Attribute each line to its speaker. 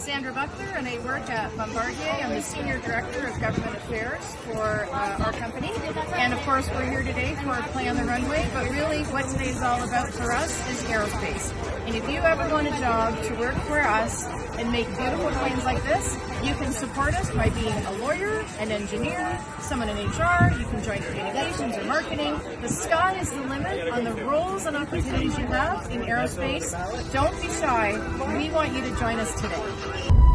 Speaker 1: Sandra Buckler, and I work at Bombardier. I'm the Senior Director of Government Affairs for uh, our company. And of course, we're here today for Play on the Runway, but really what today is all about for us is aerospace. And if you ever want a job to work for us and make beautiful planes like this, you can support us by being a lawyer, an engineer, someone in HR, you can join communications or marketing. The sky is the limit on the roles and opportunities you have in aerospace. Don't be shy. We want you to join us today.